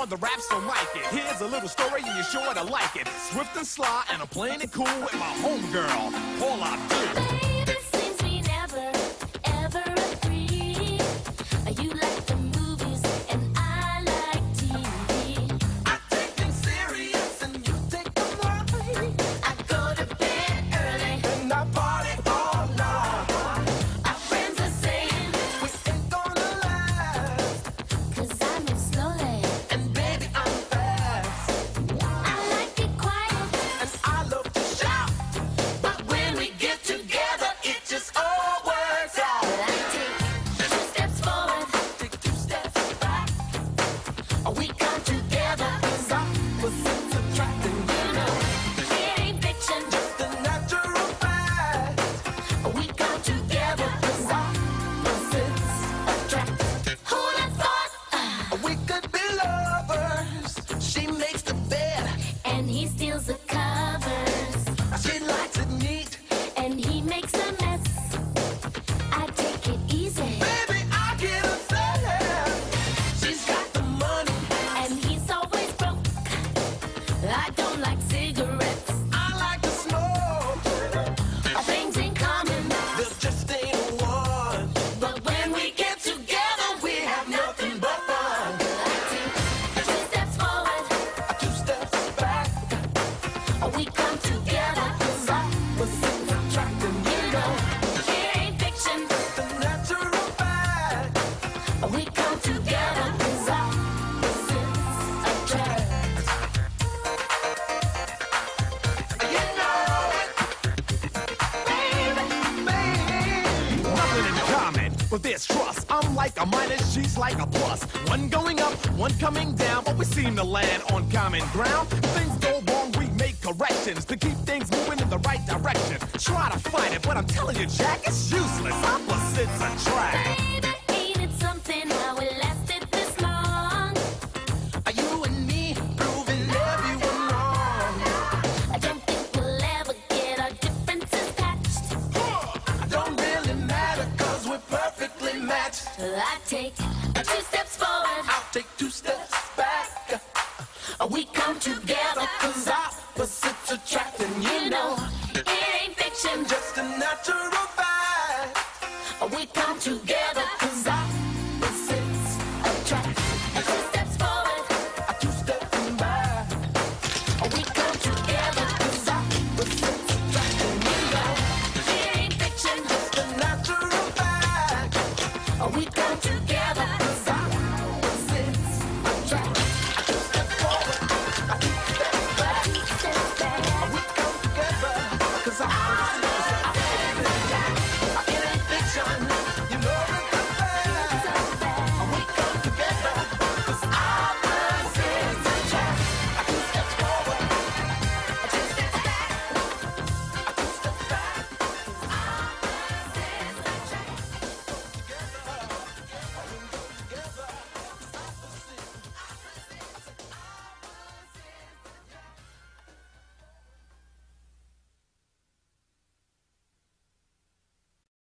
on the raps don't like it. Here's a little story and you're sure to like it. Swift and sly and I'm playing it cool with my homegirl, Paula Abdul. but this trust. I'm like a minus, she's like a plus. One going up, one coming down, but we seem to land on common ground. Things go wrong, we make corrections to keep things moving in the right direction. Try to fight it, but I'm telling you, Jack, it's useless. Opposites attract. I take two steps forward. I take two steps back. We come together cause opposites attract and you know it ain't fiction, just a natural fact. Uh, we come together 'cause opposites attract. Two steps forward, two steps back. We come together opposites attract and you know it ain't fiction, just a natural fact. We